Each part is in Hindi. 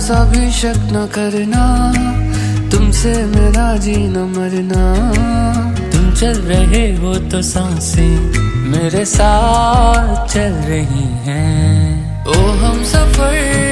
सा भी शक न करना। तुमसे मेरा जी न मरना। तुम चल रहे हो तो साँसें मेरे साथ चल रही हैं। ओ हम सफ़र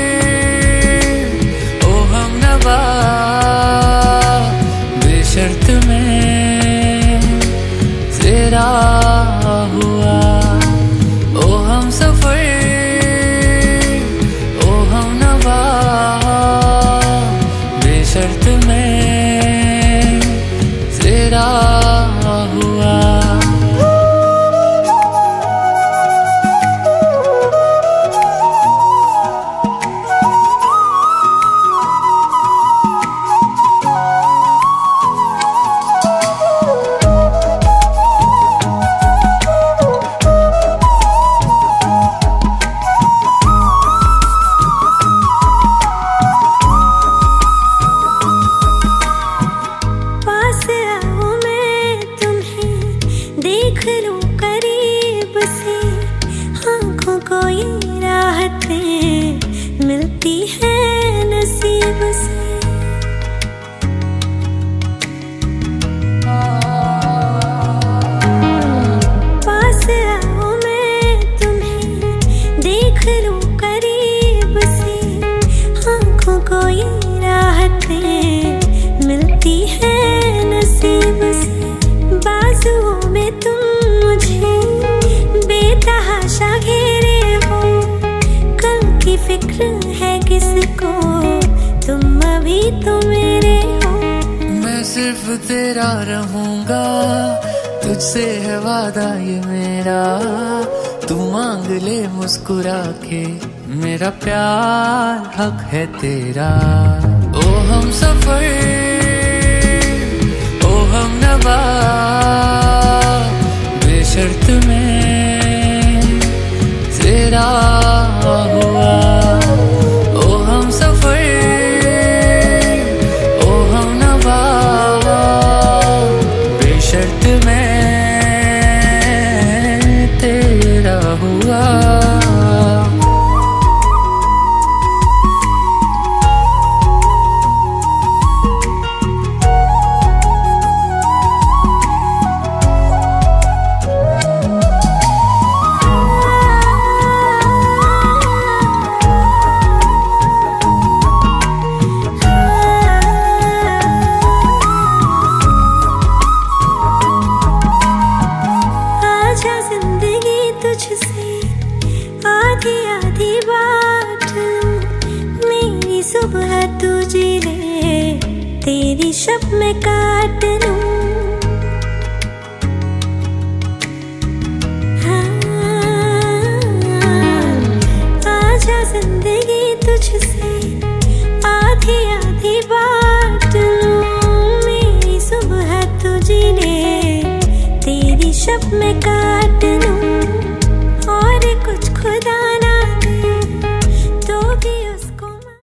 अभी तो मेरे हो। मैं सिर्फ़ तेरा रहूँगा, तुझसे है वादा ये मेरा। तू मांग ले मुस्कुरा के, मेरा प्यार, हक है तेरा। ओ हम सब मैं काट लू। हाँ, आजा ज़िंदगी तुझसे आधी आधी बात लू। मेरी सुबह तुझे ने तेरी सब में काट लू। और कुछ खुदा